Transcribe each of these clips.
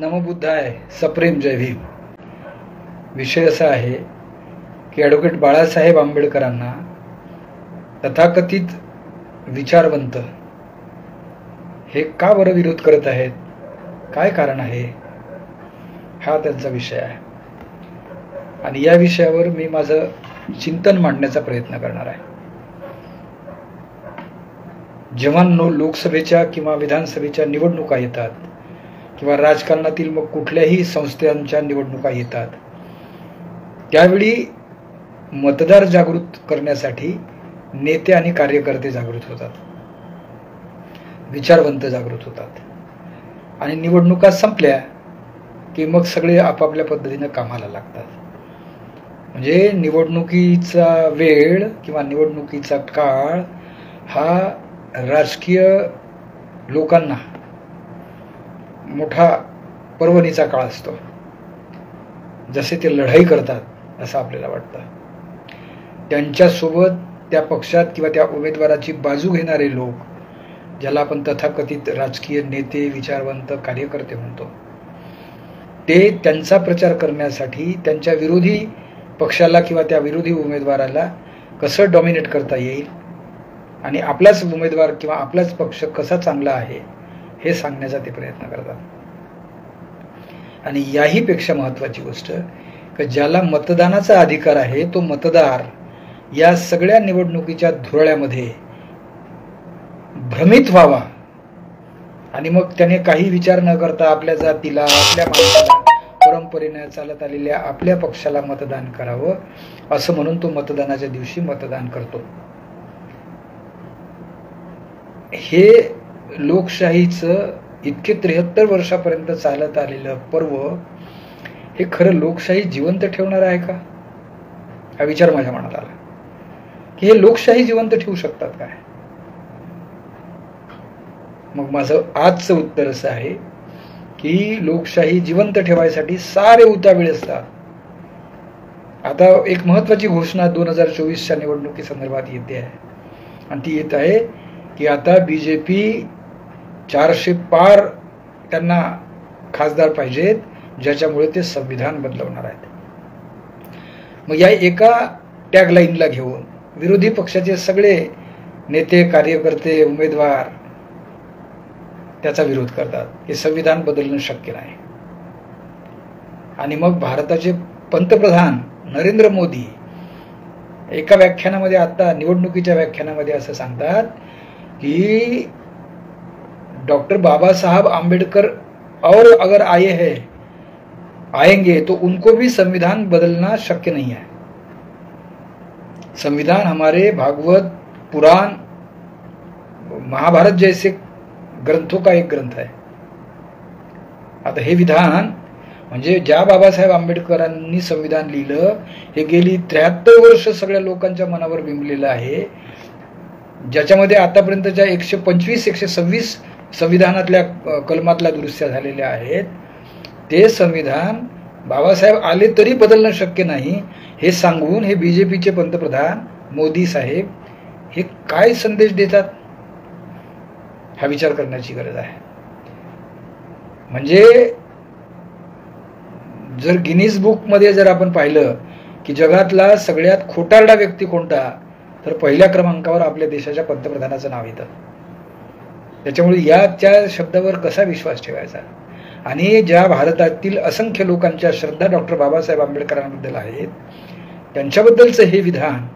नमबुद्धाय सप्रेम जय भीम. विषय असा आहे की ॲडव्होकेट बाळासाहेब आंबेडकरांना तथाकथित विचारवंत हे का बरं विरोध करत आहेत? काय कारण आहे? हा त्यांचा विषय आहे. आणि या विषयावर मी माझं चिंतन मांडण्याचा प्रयत्न करणार आहे. जेव्हा नो लोकसभेच्या किंवा विधानसभेच्या निवडणुका येतात किंवा राजकारणातील मग कुठल्याही संस्थांच्या निवडणुका येतात. त्यावेळी मतदार जागृत करण्यासाठी नेते आणि कार्यकर्ते जागृत होतात. विचारवंत जागृत होतात. आणि निवडणुका संपल्या की मग सगळे आपापल्या पद्धतीनं कामाला लागतात. म्हणजे निवडणुकीचा वेळ किंवा निवडणुकीचा काळ हा राजकीय लोकांना मोठा पर्वणीचा काळ असतो. जसे ते लढाई करतात असं आपल्याला वाटतं. त्यांच्यासोबत त्या पक्षात किंवा त्या उमेदवाराची बाजू घेणारे लोक ज्याला आपण तथाकथित राजकीय नेते विचारवंत कार्यकर्ते म्हणतो ते त्यांचा प्रचार करण्यासाठी त्यांच्या विरोधी पक्षाला किंवा त्या विरोधी उमेदवाराला कसं डॉमिनेट करता येईल? आणि आपलाच उमेदवार किंवा आपलाच पक्ष कसा चांगला आहे? हे सांगण्याचा ते प्रयत्न करतात. आणि याही पेक्षा महत्वाची गोष्ट की ज्याला मतदानाचा अधिकार आहे तो मतदार या सगळ्या निवडणुकीच्या धुरळ्यामध्ये भ्रमित व्हावा. आणि मग त्याने काही विचार न करता आपल्या जातीला आपल्या माणसाला परंपरेने चालत आलेल्या आपल्या पक्षाला मतदान करावं असं म्हणून तो मतदानाच्या दिवशी मतदान करतो. हे लोकशाहीचं इतके त्र्याहत्तर वर्षापर्यंत चालत आलेलं पर्व हे खरं लोकशाही जिवंत ठेवणार आहे का? हा विचार माझ्या मनात आला. की हे लोकशाही जिवंत ठेवू शकतात काय? मग माझं आजचं उत्तर असं आहे की लोकशाही जिवंत ठेवायसाठी सारे उतावीळ असतात. आता एक महत्वाची घोषणा दोन हजार चोवीसच्या निवडणुकी संदर्भात येते आहे. आणि ती येत आहे की आता बी जे पी चारशे पार त्यांना खासदार पाहिजेत ज्याच्यामुळे ते संविधान बदलवणार आहेत. मग या एका टॅगलाईनला घेऊन विरोधी पक्षाचे सगळे नेते कार्यकर्ते उमेदवार त्याचा विरोध करतात. हे संविधान बदलणं शक्य नाही. आणि मग भारताचे पंतप्रधान नरेंद्र मोदी एका व्याख्यानामध्ये आता निवडणुकीच्या व्याख्यानामध्ये असं सांगतात की डॉक्टर बाबा साहब आम्बेडकर और अगर आए हैं आएंगे तो उनको भी संविधान बदलना शक्य नहीं है। संविधान हमारे भागवत पुराण महाभारत जैसे ग्रंथों का एक ग्रंथ आहे आता हे विधान म्हणजे ज्या बाबासाहेब आंबेडकरांनी संविधान लिहिलं हे गेली त्र्याहत्तर वर्ष सगळ्या लोकांच्या मनावर बिंबलेलं आहे. ज्याच्यामध्ये आतापर्यंतच्या एकशे पंचवीस एकशे सव्वीस संविधानातल्या कलमातल्या दुरुस्त्या झालेल्या आहेत. ते संविधान बाबासाहेब आले तरी बदलणं शक्य नाही हे सांगून हे बीजेपीचे पंतप्रधान मोदी साहेब हे काय संदेश देतात? हा विचार करण्याची गरज आहे. म्हणजे जर गिनीज बुकमध्ये जर आपण पाहिलं की जगातला सगळ्यात खोटारडा व्यक्ती कोणता तर पहिल्या क्रमांकावर आपल्या देशाच्या पंतप्रधानाचं नाव येतं. त्याच्यामुळे या त्या शब्दावर कसा विश्वास ठेवायचा? आणि ज्या भारतातील असंख्य लोकांच्या श्रद्धा डॉक्टर बाबासाहेब आंबेडकरांबद्दल आहेत त्यांच्याबद्दलचं हे विधान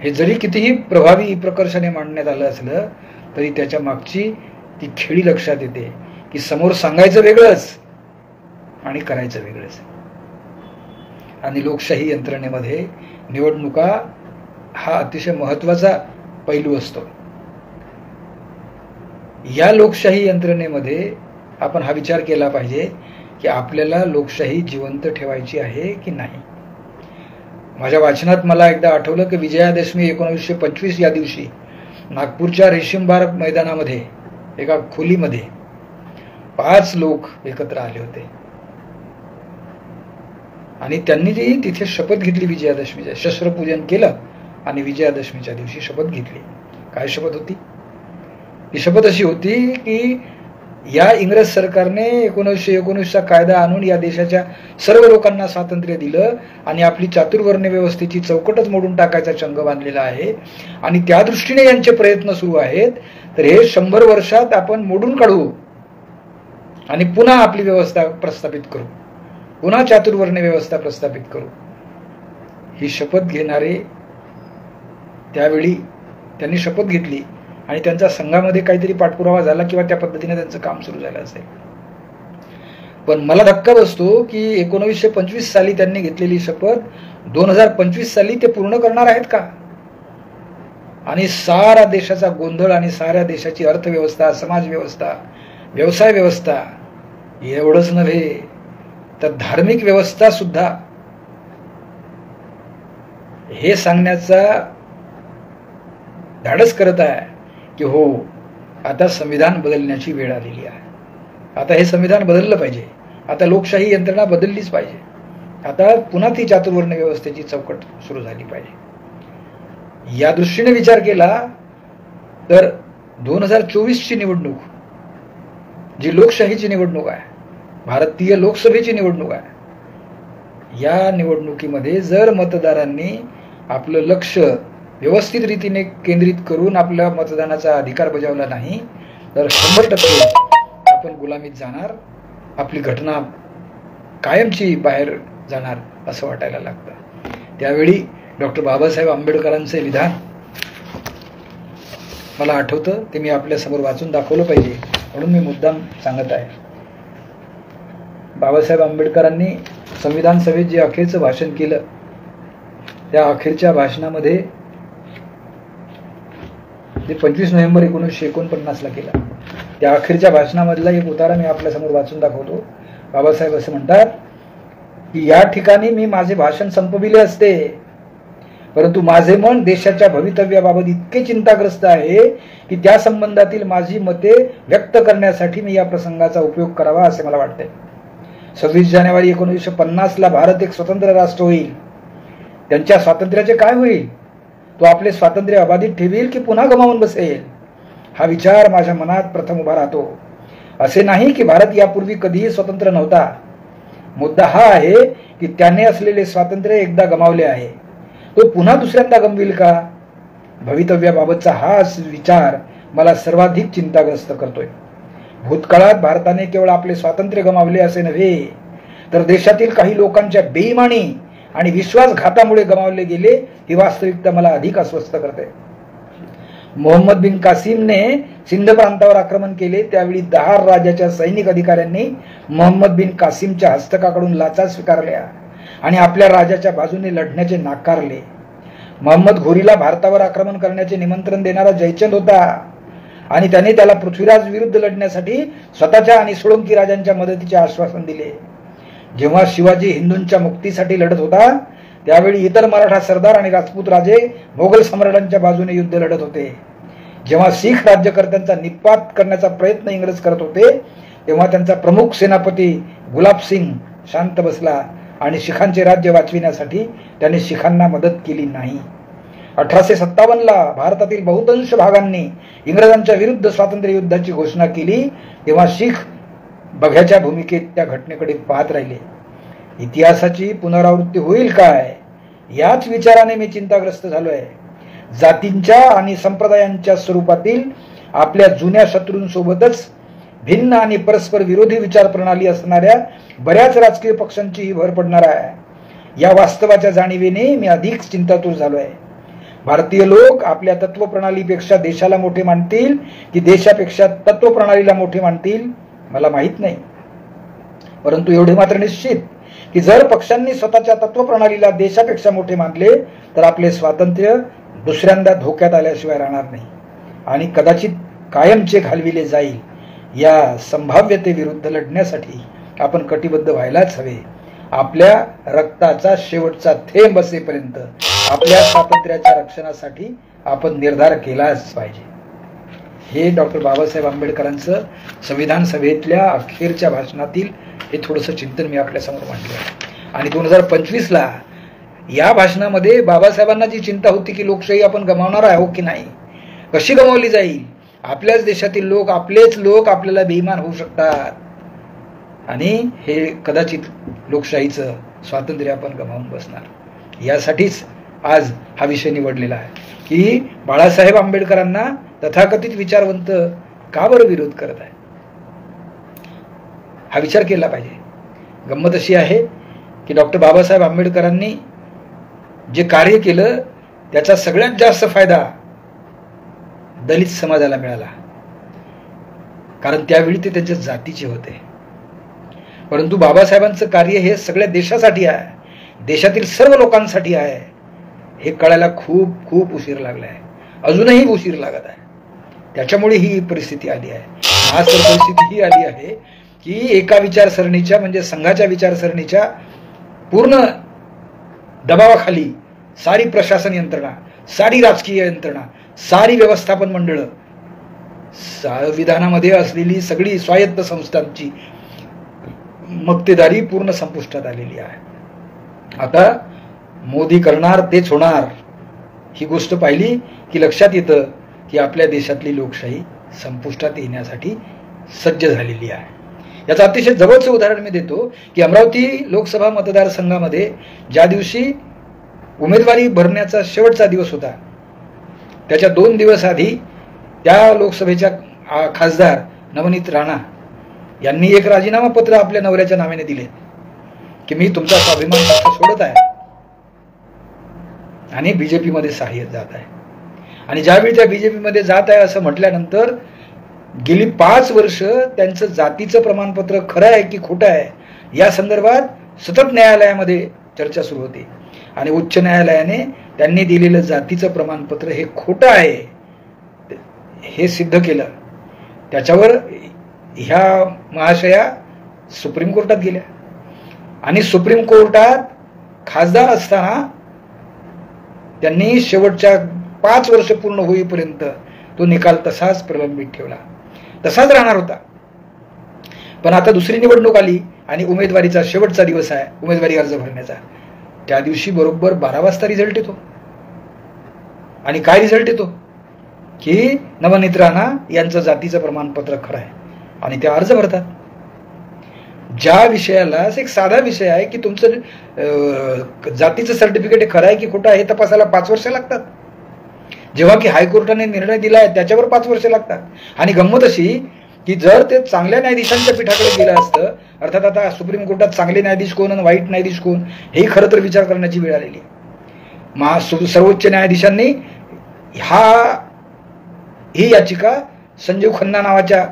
हे जरी कितीही प्रभावी प्रकर्षाने मांडण्यात आलं असलं तरी त्याच्या मागची ती खेळी लक्षात येते की समोर सांगायचं वेगळंच आणि करायचं वेगळंच. आणि लोकशाही यंत्रणेमध्ये निवडणुका हा अतिशय महत्त्वाचा पैलू असतो. या लोकशाही यंत्रणेमध्ये आपण हा विचार केला पाहिजे की आपल्याला लोकशाही जिवंत ठेवायची आहे की नाही? माझ्या वाचनात मला एकदा आठवलं की विजयादशमी एकोणीसशे पंचवीस या दिवशी नागपूरच्या रेशीमबार मैदानामध्ये एका खोलीमध्ये पाच लोक एकत्र आले होते. आणि त्यांनी जी तिथे शपथ घेतली विजयादशमीच्या शस्त्रपूजन केलं आणि विजयादशमीच्या दिवशी शपथ घेतली. काय शपथ होती? ही शपथ अशी होती की या इंग्रज सरकारने एकोणीसशे एकोणीसचा कायदा आणून या देशाच्या सर्व लोकांना स्वातंत्र्य दिलं आणि आपली चातुर्वर्ण व्यवस्थेची चौकटच मोडून टाकायचा चंग बांधलेला आहे. आणि त्या दृष्टीने यांचे प्रयत्न सुरू आहेत. तर हे शंभर वर्षात आपण मोडून काढू आणि पुन्हा आपली व्यवस्था प्रस्थापित करू. पुन्हा चातुर्वर्ण व्यवस्था प्रस्थापित करू. ही शपथ घेणारे त्यावेळी त्यांनी शपथ घेतली. आणि त्यांच्या संघामध्ये काहीतरी पाठपुरावा झाला किंवा त्या पद्धतीने त्यांचं काम सुरू झालं असेल. पण मला धक्का बसतो की एकोणीसशे पंचवीस साली त्यांनी घेतलेली शपथ दोन हजार पंचवीस साली ते पूर्ण करणार आहेत का? आणि सारा देशाचा गोंधळ आणि साऱ्या देशाची अर्थव्यवस्था समाजव्यवस्था व्यवसाय व्यवस्था एवढंच नव्हे तर धार्मिक व्यवस्था सुद्धा. हे सांगण्याचा धाडस करत आहे. की हो आता संविधान बदलण्याची वेळ आलेली आहे. आता हे संविधान बदललं पाहिजे. आता लोकशाही यंत्रणा बदललीच पाहिजे. आता पुन्हा ती चातुर्वर्ण व्यवस्थेची चौकट सुरू झाली पाहिजे. या दृष्टीने विचार केला तर दोन हजार चोवीसची निवडणूक जी लोकशाहीची निवडणूक आहे भारतीय लोकसभेची निवडणूक आहे या निवडणुकीमध्ये जर मतदारांनी आपलं लक्ष व्यवस्थित रीतीने केंद्रित करून आपल्या मतदानाचा अधिकार बजावला नाही तर शंभर टक्के आपण गुलामीत जाणार. आपली घटना कायमची बाहेर जाणार असं वाटायला लागतं. त्यावेळी डॉक्टर बाबासाहेब आंबेडकरांचे विधान मला आठवतं. ते मी आपल्यासमोर वाचून दाखवलं पाहिजे म्हणून मी मुद्दाम सांगत आहे. बाबासाहेब आंबेडकरांनी संविधान सभेत जे अखेरचं भाषण केलं त्या अखेरच्या भाषणामध्ये ते पंचवीस नोव्हेंबर एकोणीसशे एकोणपन्नासला केला. त्या अखेरच्या भाषणामधला एक उतारा मी आपल्यासमोर वाचून दाखवतो. बाबासाहेब असं म्हणतात की या ठिकाणी मी माझे भाषण संपविले असते. परंतु माझे मन देशाच्या भवितव्याबाबत इतके चिंताग्रस्त आहे की त्या संबंधातील माझी मते व्यक्त करण्यासाठी मी या प्रसंगाचा उपयोग करावा असे मला वाटते. सव्वीस जानेवारी एकोणीसशे पन्नासला भारत एक स्वतंत्र राष्ट्र होईल. त्यांच्या स्वातंत्र्याचे काय होईल? तो आपले स्वातंत्र्य अबाधित ठेवील की पुन्हा गमावून बसेल? हा विचार माझ्या मनात प्रथम उभा राहतो. असे नाही की भारत यापूर्वी कधीही स्वतंत्र नव्हता. मुद्दा हा आहे की त्याने असलेले स्वातंत्र्य एकदा गमावले आहे. तो पुन्हा दुसऱ्यांदा गमविल का? भवितव्याबाबतचा हाच विचार मला सर्वाधिक चिंताग्रस्त करतोय. भूतकाळात भारताने केवळ आपले स्वातंत्र्य गमावले असे नव्हे तर देशातील काही लोकांच्या बेईमानी आणि विश्वासघातामुळे गमावले गेले ही वास्तविकता मला अधिक अस्वस्थ करते. मोहम्मद बिन कासिमने सिंध प्रांतावर आक्रमण केले त्यावेळी दहा राज्याच्या सैनिक अधिकाऱ्यांनी मोहम्मद बिन कासिमच्या हस्तकाकडून लाचा स्वीकारल्या आणि आपल्या राजाच्या बाजूने लढण्याचे नाकारले मोहम्मद घोरीला भारतावर आक्रमण करण्याचे निमंत्रण देणारा जयचंद होता आणि त्याने त्याला पृथ्वीराज विरुद्ध लढण्यासाठी स्वतःच्या आणि सोळंकी राजांच्या मदतीचे आश्वासन दिले. जेव्हा शिवाजी हिंदूंच्या मुक्तीसाठी लढत होता त्यावेळी इतर मराठा सरदार आणि राजपूत राजे मोगल सम्राटांच्या बाजूने युद्ध लढत होते. जेव्हा शीख राज्यकर्त्यांचा निपात करण्याचा प्रयत्न इंग्रज करत होते तेव्हा त्यांचा प्रमुख सेनापती गुलाब सिंग शांत बसला आणि शिखांचे राज्य वाचविण्यासाठी त्याने शिखांना मदत केली नाही. अठराशे सत्तावन्नला भारतातील बहुतांश भागांनी इंग्रजांच्या विरुद्ध स्वातंत्र्य युद्धाची घोषणा केली तेव्हा शीख बघ्याच्या भूमिकेत त्या घटनेकडे पाहत राहिले. इतिहासाची पुनरावृत्ती होईल काय? याच विचाराने मी चिंताग्रस्त झालोय. जातींच्या आणि संप्रदायांच्या स्वरूपातील आपल्या जुन्या शत्रूंसोबतच भिन्न आणि परस्पर विरोधी विचार प्रणाली असणाऱ्या बऱ्याच राजकीय पक्षांचीही भर पडणार आहे. या वास्तवाच्या जाणीवेने मी अधिक चिंतातूर झालोय. भारतीय लोक आपल्या तत्वप्रणालीपेक्षा देशाला मोठे मानतील की देशापेक्षा तत्वप्रणालीला मोठे मानतील? मला माहीत नाही. परंतु एवढे मात्र निश्चित की जर पक्षांनी स्वतःच्या तत्वप्रणालीला देशापेक्षा मोठे मानले तर आपले स्वातंत्र्य दुसऱ्यांदा धोक्यात आल्याशिवाय राहणार नाही. आणि कदाचित कायमचे घालविले जाईल या संभाव्यतेविरुद्ध लढण्यासाठी आपण कटिबद्ध व्हायलाच हवे. आपल्या रक्ताचा शेवटचा थेंब असेपर्यंत आपल्या स्वातंत्र्याच्या रक्षणासाठी आपण निर्धार केलाच पाहिजे. हे डॉक्टर बाबासाहेब आंबेडकरांचं संविधान सभेतल्या अखेरच्या भाषणातील हे थोडंसं चिंतन मी आपल्यासमोर मांडलं आणि दोन हजार पंचवीसला या भाषणामध्ये बाबासाहेबांना जी चिंता होती की लोकशाही आपण गमावणार आहोत की नाही कशी गमावली जाईल? आपल्याच देशातील लोक आपलेच लोक आपल्याला बेईमान होऊ शकतात. आणि हे कदाचित लोकशाहीचं स्वातंत्र्य आपण गमावून बसणार. यासाठीच आज हा विषय निवडलेला आहे की बाळासाहेब आंबेडकरांना तथाकथित विचारवंत का बरं विरोध करत आहे? हा विचार केला पाहिजे. गंमत अशी आहे की डॉक्टर बाबासाहेब आंबेडकरांनी जे कार्य केलं त्याचा सगळ्यात जास्त फायदा दलित समाजाला मिळाला. कारण त्यावेळी ते त्यांच्या जातीचे होते. परंतु बाबासाहेबांचं कार्य हे सगळ्या देशासाठी आहे. देशातील सर्व लोकांसाठी आहे. हे कळायला खूप खूप उशीर लागला आहे अजूनही उशीर लागत आहे. त्याच्यामुळे ही परिस्थिती आली आहे. आज तर परिस्थिती ही आली आहे की एका विचारसरणीच्या म्हणजे संघाच्या विचारसरणीच्या पूर्ण दबावाखाली सारी प्रशासन यंत्रणा सारी राजकीय यंत्रणा सारी व्यवस्थापन मंडळ संविधानामध्ये असलेली सगळी स्वायत्त संस्थांची मक्तेदारी पूर्ण संपुष्टात आलेली आहे. आता मोदी करणार तेच होणार ही गोष्ट पाहिली की लक्षात येतं की आपल्या देशातली लोकशाही संपुष्टात येण्यासाठी सज्ज झालेली आहे. याचं अतिशय जवळचं उदाहरण मी देतो की अमरावती लोकसभा मतदारसंघामध्ये ज्या दिवशी उमेदवारी भरण्याचा शेवटचा दिवस होता त्याच्या दोन दिवस आधी त्या लोकसभेच्या खासदार नवनीत राणा यांनी एक राजीनामा पत्र आपल्या नवऱ्याच्या नावाने दिले की मी तुमचा स्वाभिमान सोडत आहे आणि बीजेपीमध्ये सहाय्य जात आहे. आणि ज्यावेळी त्या बीजेपीमध्ये जात आहे असं म्हटल्यानंतर गेली पाच वर्ष त्यांचं जातीचं प्रमाणपत्र खरं आहे की खोटं आहे या संदर्भात सतत न्यायालयामध्ये चर्चा सुरू होती. आणि उच्च न्यायालयाने त्यांनी दिलेलं जातीचं प्रमाणपत्र हे खोटं आहे हे सिद्ध केलं. त्याच्यावर ह्या महाशया सुप्रीम कोर्टात गेल्या. आणि सुप्रीम कोर्टात खासदार असताना त्यांनी शेवटच्या पाच वर्ष पूर्ण होईपर्यंत तो निकाल तसाच प्रलंबित ठेवला. तसाच राहणार होता. पण आता दुसरी निवडणूक आली आणि उमेदवारीचा शेवटचा दिवस आहे उमेदवारी अर्ज भरण्याचा. त्या दिवशी बरोबर बारा वाजता रिझल्ट येतो. आणि काय रिझल्ट येतो? की नवनीत राणा यांचं जातीचं प्रमाणपत्र खरं आहे आणि ते अर्ज भरतात. ज्या विषयाला एक साधा विषय आहे की तुमचं जातीचं सर्टिफिकेट खरं आहे की खोटं आहे हे तपासायला पाच वर्ष लागतात. जेव्हा की हायकोर्टाने निर्णय दिला आहे त्याच्यावर पाच वर्ष लागतात. आणि गंमत अशी की जर ते चांगल्या न्यायाधीशांच्या पीठाकडे गेलं असतं अर्थात आता सुप्रीम कोर्टात चांगले न्यायाधीश कोण आणि वाईट न्यायाधीश कोण हे खरं तर विचार करण्याची वेळ आलेली महा सर्वोच्च न्यायाधीशांनी हा ही याचिका संजीव खन्ना नावाच्या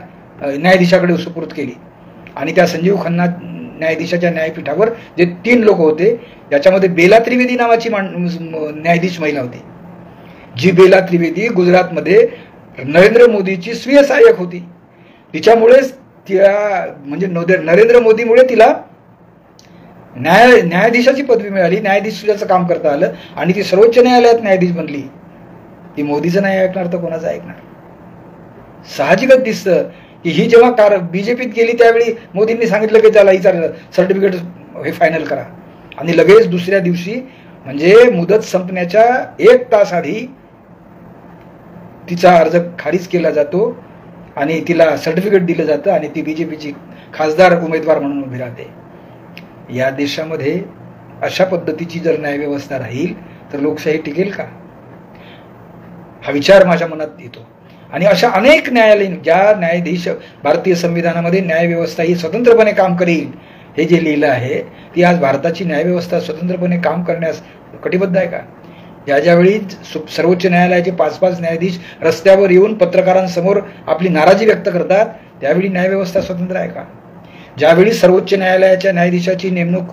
न्यायाधीशाकडे सुपूर्द केली. आणि त्या संजीव खन्ना न्यायाधीशाच्या न्यायपीठावर जे तीन लोक होते त्याच्यामध्ये बेला त्रिवेदी नावाची न्यायाधीश महिला होती. जी बेला त्रिवेदी गुजरातमध्ये नरेंद्र मोदीची स्वीय सहाय्यक होती. तिच्यामुळेच त्या म्हणजे नरेंद्र मोदीमुळे तिला न्याय न्यायाधीशाची पदवी मिळाली. न्यायाधीश न्यायाधीशाचं काम करता आलं आणि ती सर्वोच्च न्यायालयात न्यायाधीश बनली. ती मोदीचं नाही ऐकणार तर कोणाचं ऐकणार? साहजिकच दिसतं की ही जेव्हा कार बीजेपीत गेली त्यावेळी मोदींनी सांगितलं की त्याला हिचा सर्टिफिकेट हे फायनल करा. आणि लगेच दुसऱ्या दिवशी म्हणजे मुदत संपण्याच्या एक तास आधी तिचा अर्ज खारिज केला जातो आणि तिला सर्टिफिकेट दिलं जातं आणि ती बीजेपीची खासदार उमेदवार म्हणून उभी राहते. या देशामध्ये अशा पद्धतीची जर न्यायव्यवस्था राहील तर लोकशाही टिकेल का? हा विचार माझ्या मनात येतो. आणि अशा अनेक न्यायालयीन ज्या न्यायाधीश भारतीय संविधानामध्ये न्यायव्यवस्था ही स्वतंत्रपणे काम करील हे जे लिहिलं आहे ती आज भारताची न्यायव्यवस्था स्वतंत्रपणे काम करण्यास कटिबद्ध आहे का? ज्या ज्यावेळी सर्वोच्च न्यायालयाचे पाच पाच न्यायाधीश रस्त्यावर येऊन पत्रकारांसमोर आपली नाराजी व्यक्त करतात त्यावेळी न्यायव्यवस्था स्वतंत्र आहे का? ज्यावेळी सर्वोच्च न्यायालयाच्या न्यायाधीशाची नेमणूक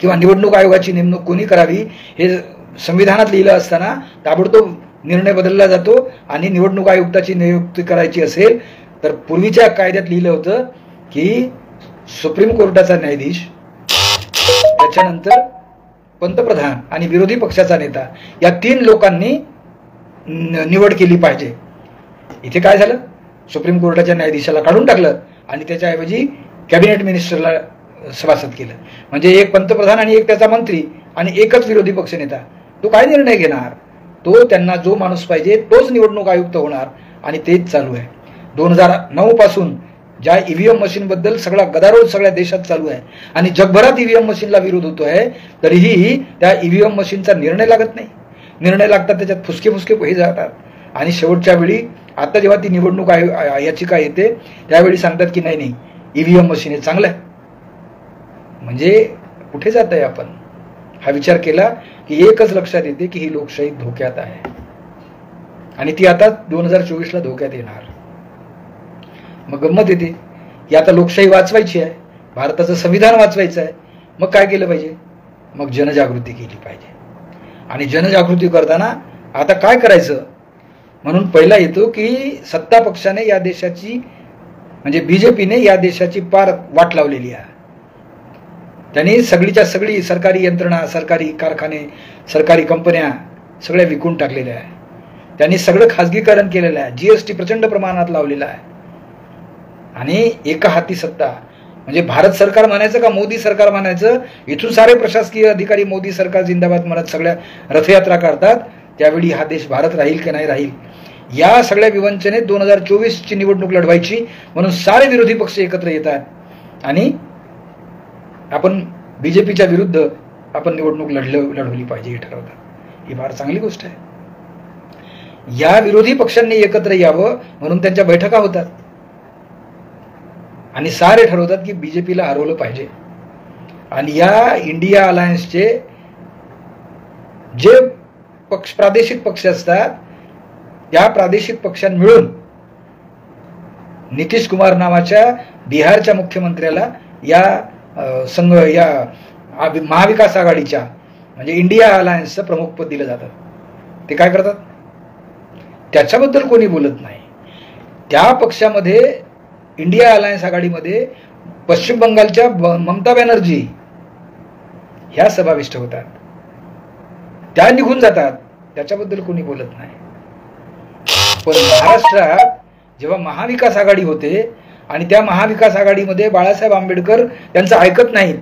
किंवा निवडणूक आयोगाची नेमणूक कोणी करावी हे संविधानात लिहिलं असताना ताबडतोब निर्णय बदलला जातो आणि निवडणूक आयुक्ताची नियुक्ती करायची असेल तर पूर्वीच्या कायद्यात लिहिलं होतं की सुप्रीम कोर्टाचा न्यायाधीश त्याच्यानंतर पंतप्रधान आणि विरोधी पक्षाचा नेता या तीन लोकांनी निवड केली पाहिजे. इथे काय झालं? सुप्रीम कोर्टाच्या न्यायाधीशाला काढून टाकलं आणि त्याच्याऐवजी कॅबिनेट मिनिस्टरला सभासद केलं. म्हणजे एक पंतप्रधान आणि एक त्याचा मंत्री आणि एकच विरोधी पक्ष नेता. तो काय निर्णय घेणार? तो त्यांना जो माणूस पाहिजे तोच निवडणूक आयुक्त होणार आणि तेच चालू आहे. दोन हजार नऊ पासून ज्या ईव्हीएम मशीन बद्दल सगळा गदारोळ सगळ्या देशात चालू आहे आणि जगभरात ईव्हीएम मशीनला विरोध होतो आहे तरीही त्या ईव्हीएम मशीनचा निर्णय लागत नाही. निर्णय लागतात त्याच्यात फुसके फुसके हे जातात. आणि शेवटच्या वेळी आता जेव्हा ती निवडणूक आहे याचिका येते त्यावेळी सांगतात की नाही नाही ईव्हीएम मशीन हे चांगलं आहे. म्हणजे कुठे जात आहे आपण? हा विचार केला की एकच लक्षात येते की ही लोकशाही धोक्यात आहे. आणि ती आता दोन हजार चोवीसला धोक्यात येणार. मग गंमत येते की आता लोकशाही वाचवायची आहे. भारताचं संविधान वाचवायचं आहे मग काय केलं पाहिजे? मग जनजागृती केली पाहिजे. आणि जनजागृती करताना आता काय करायचं? म्हणून पहिला येतो की सत्ता पक्षाने या देशाची म्हणजे बीजेपीने या देशाची पार वाट लावलेली आहे. त्यांनी सगळीच्या सगळी सरकारी यंत्रणा सरकारी कारखाने सरकारी कंपन्या सगळ्या विकून टाकलेल्या आहे. त्यांनी सगळं खाजगीकरण केलेलं आहे. जीएसटी प्रचंड प्रमाणात लावलेलं आहे. आणि एका हाती सत्ता. म्हणजे भारत सरकार म्हणायचं का मोदी सरकार म्हणायचं? इथून सारे प्रशासकीय अधिकारी मोदी सरकार जिंदाबाद म्हणत सगळ्या रथयात्रा काढतात. त्यावेळी हा देश भारत राहील की नाही राहील? या सगळ्या विवंचनेत दोन हजार चोवीसची निवडणूक लढवायची म्हणून सारे विरोधी पक्ष एकत्र येतात. आणि आपण बीजेपीच्या विरुद्ध आपण निवडणूक लढलं लढवली पाहिजे हे ठरवतात. ही फार चांगली गोष्ट आहे. या विरोधी पक्षांनी एकत्र यावं म्हणून त्यांच्या बैठका होतात. आणि सारे ठरवतात की बीजेपीला हरवलं पाहिजे. आणि या इंडिया अलायन्सचे जे पक्ष प्रादेशिक पक्ष असतात त्या प्रादेशिक पक्षां मिळून नितीश कुमार नावाच्या बिहारच्या मुख्यमंत्र्याला या संघ या महाविकास आघाडीच्या म्हणजे इंडिया अलायन्सचं प्रमुखपद दिलं जातं. ते काय करतात? त्याच्याबद्दल कोणी बोलत नाही. त्या पक्षामध्ये इंडिया अलायन्स आघाडीमध्ये पश्चिम बंगालच्या ममता बॅनर्जी ह्या समाविष्ट होतात. त्या निघून जातात. त्याच्याबद्दल कोणी बोलत नाही. पण महाराष्ट्रात जेव्हा महाविकास आघाडी होते आणि त्या महाविकास आघाडीमध्ये बाळासाहेब आंबेडकर त्यांचं ऐकत नाहीत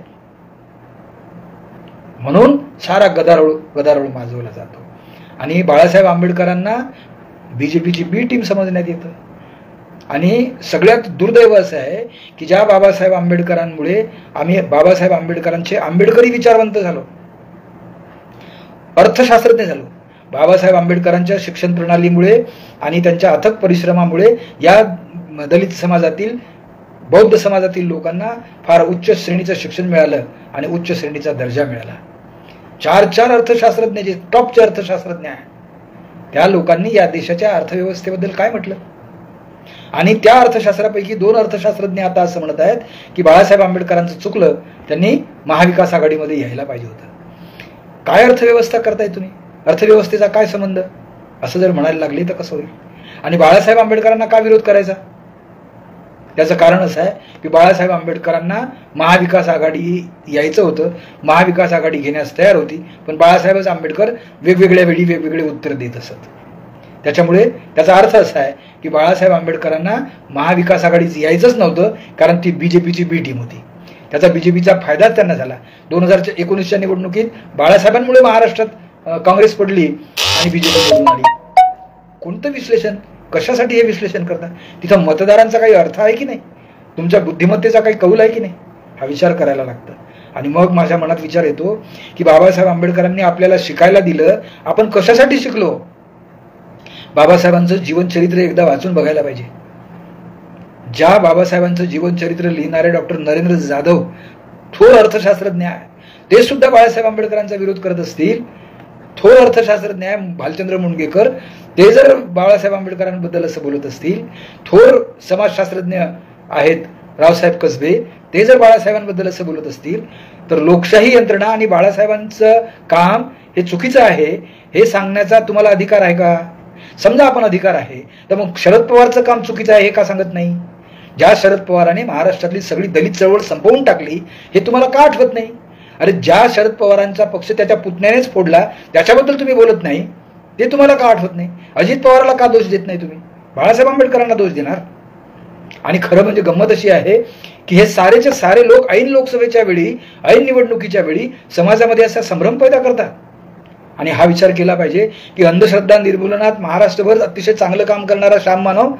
म्हणून सारा गदारोळ गदारोळ माजवला जातो. आणि बाळासाहेब आंबेडकरांना बीजेपीची बी टीम समजण्यात येतं. आणि सगळ्यात दुर्दैव असं आहे की ज्या बाबासाहेब आंबेडकरांमुळे आम्ही बाबासाहेब आंबेडकरांचे आंबेडकरी विचारवंत झालो. अर्थशास्त्रज्ञ झालो. बाबासाहेब आंबेडकरांच्या शिक्षण प्रणालीमुळे आणि त्यांच्या अथक परिश्रमामुळे या दलित समाजातील बौद्ध समाजातील लोकांना फार उच्च श्रेणीचं शिक्षण मिळालं आणि उच्च श्रेणीचा दर्जा मिळाला. चार चार अर्थशास्त्रज्ञ जे टॉपचे अर्थशास्त्रज्ञ आहे त्या लोकांनी या देशाच्या अर्थव्यवस्थेबद्दल काय म्हटलं? आणि त्या अर्थशास्त्रापैकी दोन अर्थशास्त्रज्ञ आता असं म्हणत आहेत की बाळासाहेब आंबेडकरांचं चुकलं त्यांनी महाविकास आघाडीमध्ये यायला पाहिजे होतं. काय अर्थव्यवस्था करताय तुम्ही? अर्थव्यवस्थेचा काय संबंध? असं जर म्हणायला लागले तर कसं होईल? आणि बाळासाहेब आंबेडकरांना का विरोध करायचा? त्याचं कारण असं आहे की बाळासाहेब आंबेडकरांना महाविकास आघाडी यायचं होतं महाविकास आघाडी घेण्यास तयार होती पण बाळासाहेबच आंबेडकर वेगवेगळ्या वेळी वेगवेगळे उत्तर देत असत. त्याच्यामुळे त्याचा अर्थ असा आहे की बाळासाहेब आंबेडकरांना महाविकास आघाडीत यायचंच नव्हतं कारण ती बी जे बी टीम होती. त्याचा बी जे पीचा फायदाच त्यांना झाला. दोन हजार एकोणीसच्या निवडणुकीत बाळासाहेबांमुळे महाराष्ट्रात काँग्रेस पडली आणि बी निवडून आली. कोणतं विश्लेषण? कशासाठी हे विश्लेषण करता तिथं मतदारांचा काही अर्थ आहे की नाही? तुमच्या बुद्धिमत्तेचा काही कौल आहे की नाही? हा विचार करायला लागतं. आणि मग माझ्या मनात विचार येतो की बाबासाहेब आंबेडकरांनी आपल्याला शिकायला दिलं आपण कशासाठी शिकलो? बाबासाहेबांचं जीवनचरित्र एकदा वाचून बघायला पाहिजे. ज्या बाबासाहेबांचं जीवनचरित्र लिहिणारे डॉक्टर नरेंद्र जाधव थोर अर्थशास्त्रज्ञ आहे. ते सुद्धा बाळासाहेब आंबेडकरांचा विरोध करत असतील. थोर अर्थशास्त्रज्ञ आहे भालचंद्र मुणगेकर ते जर बाळासाहेब आंबेडकरांबद्दल असं बोलत असतील थोर समाजशास्त्रज्ञ आहेत रावसाहेब कसबे ते जर बाळासाहेबांबद्दल असं बोलत असतील तर लोकशाही यंत्रणा आणि बाळासाहेबांचं काम हे चुकीचं आहे. हे सांगण्याचा तुम्हाला अधिकार आहे का? समजा आपण अधिकार आहे तर मग शरद पवारचं काम चुकीचं आहे हे का सांगत नाही? ज्या शरद पवारांनी महाराष्ट्रातली सगळी दलित चळवळ संपवून टाकली हे तुम्हाला का आठवत नाही? अरे ज्या शरद पवारांचा पक्ष त्याच्या पुतण्यानेच फोडला त्याच्याबद्दल तुम्ही बोलत नाही ते तुम्हाला का आठवत नाही? अजित पवारला का दोष देत नाही तुम्ही? बाळासाहेब आंबेडकरांना दोष देणार? आणि खरं म्हणजे गंमत अशी आहे की हे सारेचे सारे लोक ऐन लोकसभेच्या वेळी ऐन निवडणुकीच्या वेळी समाजामध्ये असा संभ्रम पैदा करतात. आणि हा विचार केला पाहिजे की अंधश्रद्धा निर्मूलनात महाराष्ट्रभर अतिशय चांगलं काम करणारा श्याम मानव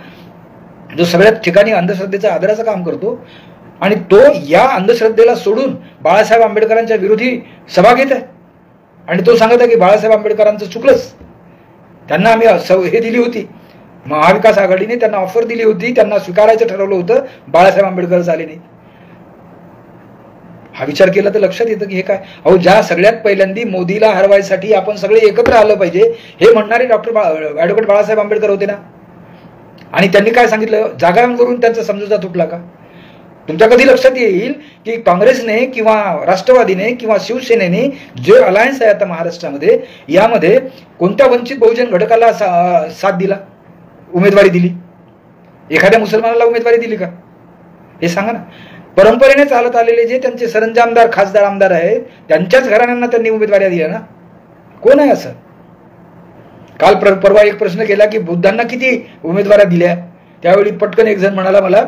जो सगळ्यात ठिकाणी अंधश्रद्धेचा आदराचं काम करतो आणि तो या अंधश्रद्धेला सोडून बाळासाहेब आंबेडकरांच्या विरोधी सभा घेत आहे. आणि तो सांगत आहे की बाळासाहेब आंबेडकरांचं चुकलंच. त्यांना आम्ही हे दिली होती. महाविकास आघाडीने त्यांना ऑफर दिली होती. त्यांना स्वीकारायचं ठरवलं होतं. बाळासाहेब आंबेडकर झाले नाही. हा विचार केला तर लक्षात येतं की हे काय? अहो ज्या सगळ्यात पहिल्यांदी मोदीला हरवायसाठी आपण सगळे एकत्र आलं पाहिजे हे म्हणणारे डॉक्टर ऍडव्होकेट बाळासाहेब आंबेडकर होते ना? आणि त्यांनी काय सांगितलं? जागांवरून त्यांचा समजुता तुटला का? तुमच्या कधी लक्षात येईल की काँग्रेसने किंवा राष्ट्रवादीने किंवा शिवसेनेने जे अलायन्स आहे आता महाराष्ट्रामध्ये यामध्ये कोणत्या वंचित बहुजन घटकाला साथ दिला? उमेदवारी दिली? एखाद्या मुसलमानाला उमेदवारी दिली का? हे सांगा ना. परंपरेने चालत आलेले जे त्यांचे सरंजामदार खासदार आमदार आहेत त्यांच्याच घराण्यांना त्यांनी उमेदवारी दिल्या ना? कोण आहे असं? काल परवा एक प्रश्न केला की बुद्धांना किती उमेदवाऱ्या दिल्या? त्यावेळी पटकन एक जण म्हणाला मला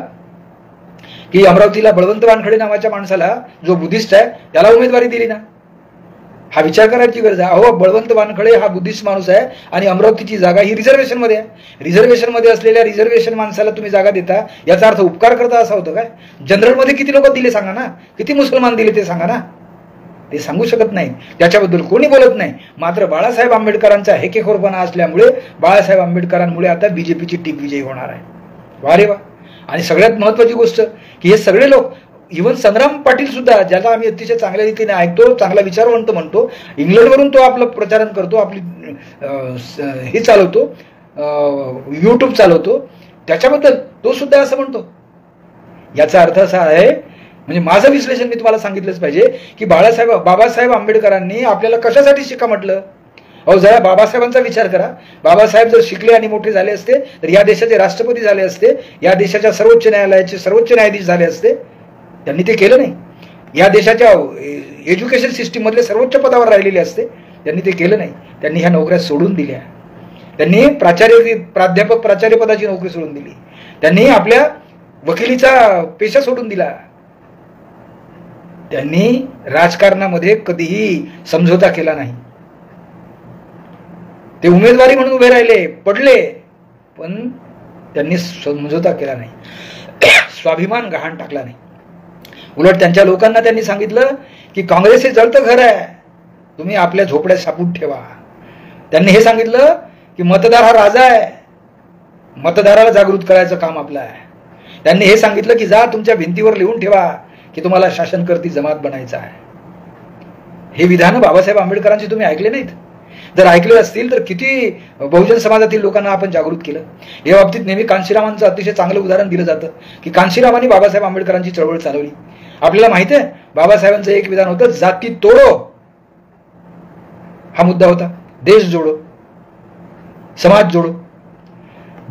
की अमरावतीला बळवंत वानखडे नावाच्या माणसाला जो बुद्धिस्ट आहे त्याला उमेदवारी दिली ना? हा विचार करायची गरज आहे. अहो बळवंत वानखडे हा बुद्धिस्ट माणूस आहे आणि अमरावतीची जागा ही रिझर्वेशनमध्ये आहे. रिझर्वेशनमध्ये असलेल्या रिझर्वेशन माणसाला तुम्ही जागा देता याचा अर्थ उपकार करता असा होतं काय? जनरलमध्ये किती लोक दिले सांगा ना? किती मुसलमान दिले ते सांगा ना? ते सांगू शकत नाही. त्याच्याबद्दल कोणी बोलत नाही. मात्र बाळासाहेब आंबेडकरांचा हेकेखोरपणा असल्यामुळे बाळासाहेब आंबेडकरांमुळे आता बीजेपीची टीक विजयी होणार आहे. वा रे वा. आणि सगळ्यात महत्वाची गोष्ट की हे सगळे लोक इव्हन संग्राम पाटील सुद्धा ज्याला आम्ही अतिशय चांगल्या रीतीने ऐकतो चांगला विचारवंत म्हणतो इंग्लंडवरून तो आपलं प्रचारण करतो आपली हे चालवतो युट्यूब चालवतो. त्याच्याबद्दल तो सुद्धा असं म्हणतो. याचा अर्थ असा आहे म्हणजे माझं विश्लेषण मी तुम्हाला सांगितलंच पाहिजे की बाळासाहेब बाबासाहेब आंबेडकरांनी आपल्याला कशासाठी शिका म्हटलं? अहो जरा बाबासाहेबांचा विचार करा. बाबासाहेब जर शिकले आणि मोठे झाले असते तर या देशाचे राष्ट्रपती झाले असते या देशाच्या सर्वोच्च न्यायालयाचे सर्वोच्च न्यायाधीश झाले असते. त्यांनी ते केलं नाही. या देशाच्या एज्युकेशन सिस्टीममधले सर्वोच्च पदावर राहिलेले असते त्यांनी ते केलं नाही. त्यांनी ह्या नोकऱ्या सोडून दिल्या. त्यांनी प्राचार्य प्राध्यापक प्राचार्य पदाची नोकरी सोडून दिली. त्यांनी आपल्या वकिलीचा पेशा सोडून दिला. त्यांनी राजकारणामध्ये कधीही समझोता केला नाही. ते उमेदवारी म्हणून उभे राहिले पडले पण त्यांनी समझोता केला नाही. स्वाभिमान गहाण टाकला नाही. उलट त्यांच्या लोकांना त्यांनी सांगितलं की काँग्रेस हे जळतं घर आहे. तुम्ही आपल्या झोपड्यात सापून ठेवा. त्यांनी हे सांगितलं की मतदार हा राजा आहे. मतदाराला जागृत करायचं काम आपलं आहे. त्यांनी हे सांगितलं की जा तुमच्या भिंतीवर लिहून ठेवा की तुम्हाला शासनकर्ती जमात बनायचा आहे. हे विधान बाबासाहेब आंबेडकरांची तुम्ही ऐकले नाहीत? जर ऐकले असतील तर किती बहुजन समाजातील लोकांना आपण जागृत केलं. या बाबतीत नेहमी कांशीरामांचं अतिशय चांगलं उदाहरण दिलं जातं की कांशीरामांनी बाबासाहेब आंबेडकरांची चळवळ चालवली. आपल्याला माहीत आहे बाबासाहेबांचं एक विधान होतं जाती तोडो. हा मुद्दा होता. देश जोडो. समाज जोडो.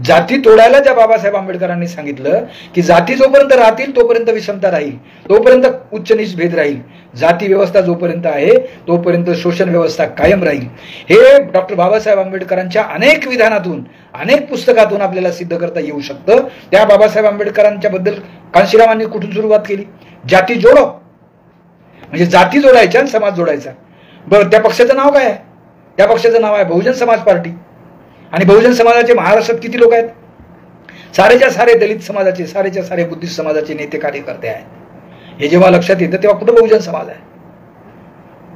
जाती तोडायला ज्या बाबासाहेब आंबेडकरांनी सांगितलं की जाती जोपर्यंत राहतील तोपर्यंत विषमता राहील. तोपर्यंत उच्च निच भेद राहील. जाती व्यवस्था जोपर्यंत आहे तोपर्यंत शोषण व्यवस्था कायम राहील. हे डॉक्टर बाबासाहेब आंबेडकरांच्या अनेक विधानातून अनेक पुस्तकातून आपल्याला सिद्ध करता येऊ शकतं. त्या बाबासाहेब आंबेडकरांच्या बद्दल कांशीरामांनी कुठून सुरुवात केली? जाती जोडो. म्हणजे जाती जोडायच्या आणि समाज जोडायचा. बरं त्या पक्षाचं नाव काय आहे? त्या पक्षाचं नाव आहे बहुजन समाज पार्टी. आणि बहुजन समाजाचे महाराष्ट्रात किती लोक आहेत? सारेच्या सारे दलित समाजाचे सारेच्या सारे बुद्धिस्ट समाजाचे नेते कार्यकर्ते आहेत. हे जेव्हा लक्षात येतं तेव्हा कुठं बहुजन समाज आहे?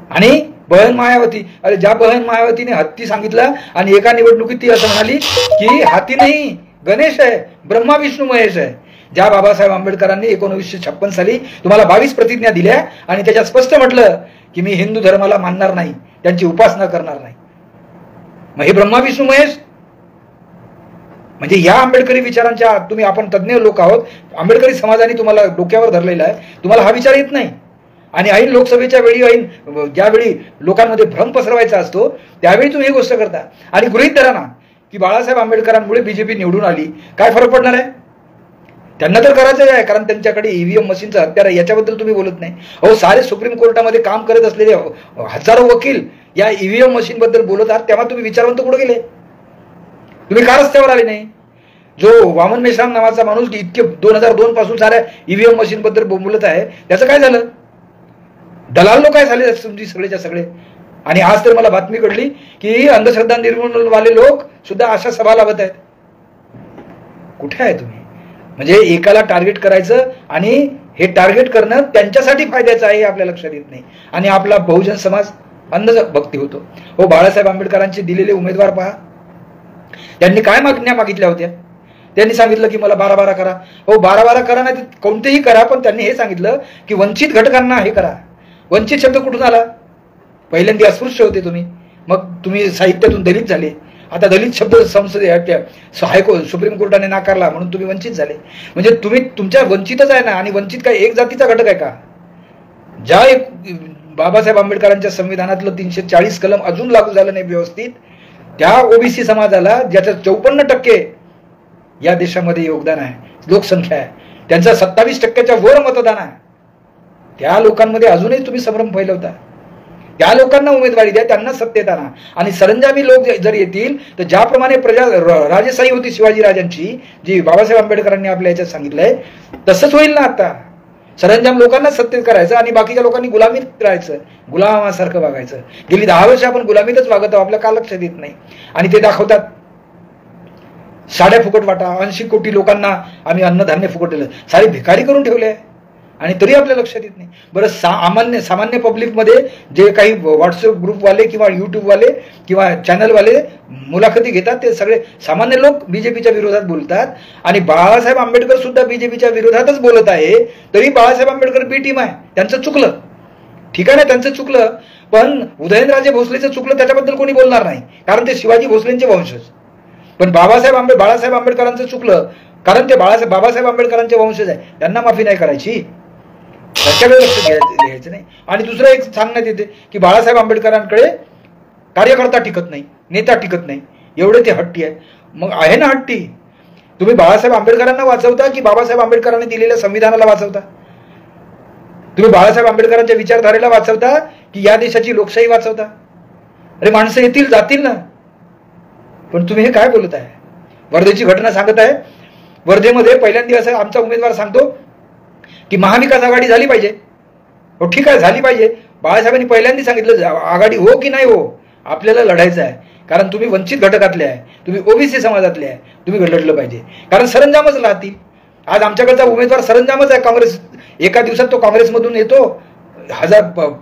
आणि बहन मायावती अरे ज्या बहन मायावतीने हत्ती सांगितलं आणि एका निवडणुकीत ती असं म्हणाली की हाती नाही गणेश आहे ब्रह्मा विष्णू महेश आहे. ज्या बाबासाहेब आंबेडकरांनी एकोणीसशे छप्पन साली तुम्हाला बावीस प्रतिज्ञा दिल्या आणि त्याच्यात स्पष्ट म्हटलं की मी हिंदू धर्माला मानणार नाही त्यांची उपासना करणार नाही. मग हे ब्रह्मा विष्णू महेश म्हणजे या आंबेडकरी विचारांच्या तुम्ही आपण तज्ज्ञ लोक आहोत. आंबेडकरी समाजाने तुम्हाला डोक्यावर धरलेला आहे. तुम्हाला हा विचार येत नाही. आणि ऐन लोकसभेच्या वेळी ऐन ज्यावेळी लोकांमध्ये भ्रम पसरवायचा असतो त्यावेळी तुम्ही ही गोष्ट करता. आणि गृहित धरा ना की बाळासाहेब आंबेडकरांमुळे बीजेपी निवडून आली. काय फरक पडणार आहे? त्यांना तर करायचं आहे कारण त्यांच्याकडे ईव्हीएम मशीनचं हत्यार आहे याच्याबद्दल तुम्ही बोलत नाही. अहो सारे सुप्रीम कोर्टामध्ये काम करत असलेले हजारो वकील या ईव्हीएम मशीनबद्दल बोलत आहात तेव्हा तुम्ही विचारवंत कुठे गेले? तुम्ही का रस्त्यावर आले नाही? जो वामन मेश्राम नावाचा माणूस इतके दोन हजार दोन पासून साऱ्या ईव्हीएम मशीन बद्दल बोलत आहे त्याचं काय झालं? दलाल लोक काय झाले तुमची सगळेच्या सगळे? आणि आज तर मला बातमी कळली की अंधश्रद्धा निर्मूलवाले लोक सुद्धा अशा सभा लावत आहेत. कुठे आहे तुम्ही? म्हणजे एकाला टार्गेट करायचं आणि हे टार्गेट करणं त्यांच्यासाठी फायद्याचं आहे हे आपल्या लक्षात येत नाही. आणि आपला बहुजन समाज अंध भक्ती होतो. हो बाळासाहेब आंबेडकरांचे दिलेले उमेदवार पहा. त्यांनी काय मागण्या मागितल्या होत्या? त्यांनी सांगितलं की मला बारा बारा करा. हो बारा बारा करा नाही कोणतेही करा पण त्यांनी हे सांगितलं की वंचित घटकांना हे करा. वंचित शब्द कुठून आला? पहिल्यांदा अस्पृश्य होते तुम्ही. मग तुम्ही साहित्यातून दलित झाले. आता दलित शब्द संसदे हायको सुप्रीम कोर्टाने नाकारला म्हणून तुम्ही वंचित झाले. म्हणजे तुम्ही तुमच्या वंचितच आहे ना आणि वंचित काय एक जातीचा घटक आहे का? ज्या एक बाबासाहेब आंबेडकरांच्या संविधानातलं तीनशे चाळीस कलम अजून लागू झालं नाही व्यवस्थित त्या ओबीसी समाजाला ज्याचं चौपन्न टक्के या देशामध्ये योगदान आहे लोकसंख्या आहे त्यांचं सत्तावीस टक्क्याच्या वर मतदान आहे. त्या लोकांमध्ये अजूनही तुम्ही संभ्रम फैलवता. त्या लोकांना उमेदवारी द्या त्यांना सत्तेत आणा. आणि सरंजामी लोक जर येतील तर ज्याप्रमाणे प्रजा राजेशाही होती शिवाजी राजांची जी बाबासाहेब आंबेडकरांनी आपल्या याच्यात सांगितलंय तसंच होईल ना आता. सरंजाम लोकांना सत्तेत करायचं आणि बाकीच्या लोकांनी गुलामीत राहायचं. गुलामासारखं वागायचं. गेली दहा वर्ष आपण गुलामीतच वागत आहोत आपल्या का लक्षात देत नाही. आणि ते दाखवतात. साड्या फुकट वाटा ऐंशी कोटी लोकांना आम्ही अन्नधान्य फुकट दिलं सारे भिकारी करून ठेवले. आणि तरी आपल्या लक्षात येत नाही. बरं सामान्य सामान्य पब्लिकमध्ये जे काही व्हॉट्सअप ग्रुपवाले किंवा युट्यूबवाले किंवा चॅनलवाले मुलाखती घेतात ते सगळे सामान्य लोक बीजेपीच्या विरोधात बोलतात. आणि बाळासाहेब आंबेडकर सुद्धा बीजेपीच्या विरोधातच बोलत आहे. तरी बाळासाहेब आंबेडकर बी टीम आहे. त्यांचं चुकलं. ठीक आहे ना? त्यांचं चुकलं. पण उदयनराजे भोसलेचं चुकलं त्याच्याबद्दल कोणी बोलणार नाही. कारण ते शिवाजी भोसलेंचे वंशज. पण बाबासाहेब आंबे बाळासाहेब आंबेडकरांचं चुकलं. कारण ते बाळासाहेब बाबासाहेब आंबेडकरांचे वंशज आहे. त्यांना माफी नाही करायची. त्याच्याकडे लक्ष द्यायचं नाही. आणि दुसरं एक सांगण्यात येते की बाळासाहेब आंबेडकरांकडे कार्यकर्ता टिकत नाही नेता टिकत नाही. एवढे ते हट्टी आहे मग आहे ना हट्टी? तुम्ही बाळासाहेब आंबेडकरांना वाचवता की बाबासाहेब आंबेडकरांनी दिलेल्या संविधानाला वाचवता? तुम्ही बाळासाहेब आंबेडकरांच्या विचारधारेला वाचवता की या देशाची लोकशाही वाचवता? अरे माणसं येतील जातील ना. पण तुम्ही हे काय बोलत आहे? वर्धेची घटना सांगत आहे. वर्धेमध्ये पहिल्यांदा असं आमचा उमेदवार सांगतो की महाविकास आघाडी झाली पाहिजे. हो ठीक आहे झाली पाहिजे. बाळासाहेबांनी पहिल्यांदा सांगितलं आघाडी हो की नाही हो आपल्याला लढायचं आहे. कारण तुम्ही वंचित घटकातले आहे तुम्ही ओबीसी समाजातले आहे तुम्ही लढलं पाहिजे. कारण सरंजामच राहतील. आज आमच्याकडचा उमेदवार सरंजामच आहे काँग्रेस एका दिवसात तो काँग्रेसमधून येतो. हजार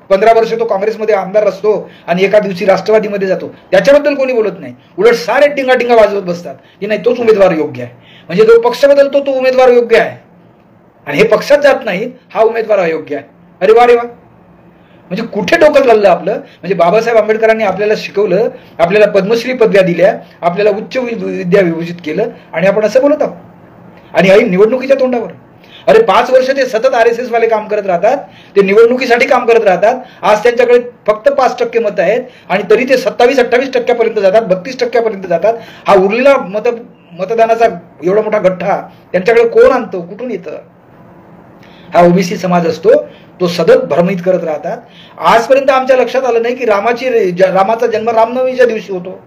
पंधरा वर्ष तो काँग्रेसमध्ये आमदार असतो आणि एका दिवशी राष्ट्रवादीमध्ये जातो. त्याच्याबद्दल कोणी बोलत नाही. उलट सारे टिंगा टिंगा वाजवत बसतात. की नाही तोच उमेदवार योग्य आहे. म्हणजे जो पक्ष बदलतो तो उमेदवार योग्य आहे. आणि हे पक्षात जात नाहीत हा उमेदवार अयोग्य आहे. अरे वा रे वा. म्हणजे कुठे डोकं चाललं आपलं? म्हणजे बाबासाहेब आंबेडकरांनी आपल्याला शिकवलं आपल्याला पद्मश्री पदव्या दिल्या आपल्याला उच्च विद्या विभूषित केलं आणि आपण असं बोलत आहोत. आणि आई निवडणुकीच्या तोंडावर. अरे पाच वर्ष ते सतत आर एस एस वाले काम करत राहतात ते निवडणुकीसाठी काम करत राहतात आज त्यांच्याकडे फक्त पाच टक्के मतं आहेत आणि तरी ते सत्तावीस अठ्ठावीस टक्क्यापर्यंत जातात बत्तीस टक्क्यापर्यंत जातात. हा उरलेला मत मतदानाचा एवढा मोठा गठ्ठा त्यांच्याकडे कोण आणतो? कुठून येतं? हा ओबीसी समाज असतो तो सतत भ्रमित करत राहतात. आजपर्यंत आमच्या लक्षात आलं नाही की रामाची रामाचा जन्म रामनवमीच्या दिवशी होतो.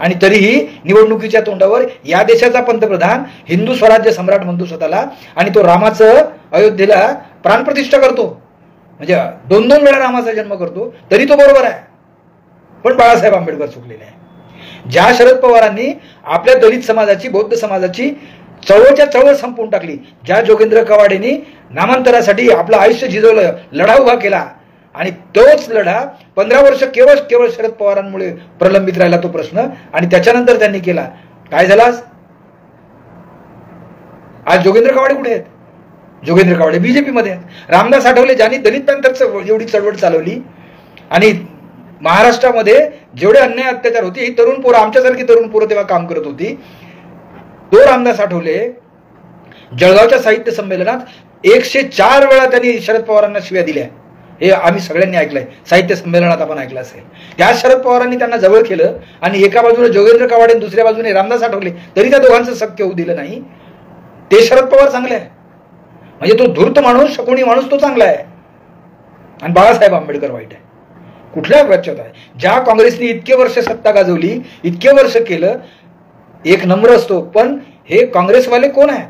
आणि तरीही निवडणुकीच्या तोंडावर या देशाचा पंतप्रधान हिंदू स्वराज्य सम्राट म्हणतो स्वतःला आणि तो रामाचं अयोध्येला प्राणप्रतिष्ठा करतो. म्हणजे दोन दोन वेळा रामाचा जन्म करतो तरी तो बरोबर आहे. पण बाळासाहेब आंबेडकर चुकलेले आहे. ज्या शरद पवारांनी आपल्या दलित समाजाची बौद्ध समाजाची चळवळच्या चळवळ संपवून टाकली. ज्या जोगेंद्र कवाडेनी नामांतरासाठी आपलं आयुष्य झिजवलं लढा उभा केला. आणि तोच लढा पंधरा वर्ष केवळ केवळ शरद पवारांमुळे प्रलंबित राहिला तो प्रश्न. आणि त्याच्यानंतर त्यांनी केला. काय झाला आज? जोगेंद्र कवाडे कुठे आहेत? जोगेंद्र कवाडे बीजेपीमध्ये आहेत. रामदास आठवले ज्यांनी दलित पॅन्थरचं एवढी चळवळ चालवली. आणि महाराष्ट्रामध्ये जेवढे अन्याय अत्याचार होते ही तरुण पोरं आमच्यासारखी तरुण पोरं तेव्हा काम करत होती. तो रामदास आठवले जळगावच्या साहित्य संमेलनात एकशे चार वेळा त्यांनी शरद पवारांना शिव्या दिल्या. हे आम्ही सगळ्यांनी ऐकलंय. साहित्य संमेलनात आपण ऐकलं असेल. त्या शरद पवारांनी त्यांना जवळ केलं आणि एका बाजूने जोगेंद्र कवाडे दुसऱ्या बाजूने रामदास आठवले तरी त्या दोघांचं सत्य होऊ दिलं नाही. ते शरद पवार चांगले आहे. म्हणजे तो धूर्त माणूस शकुणी माणूस तो चांगला आहे. आणि बाळासाहेब आंबेडकर वाईट आहे. कुठल्या व्याच्यात आहे? ज्या काँग्रेसने इतके वर्ष सत्ता गाजवली इतके वर्ष केलं एक नम्र असतो पण हे काँग्रेसवाले कोण आहे?